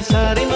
सारी